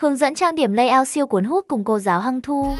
Hướng dẫn trang điểm layout siêu cuốn hút cùng cô giáo Hăng Thu.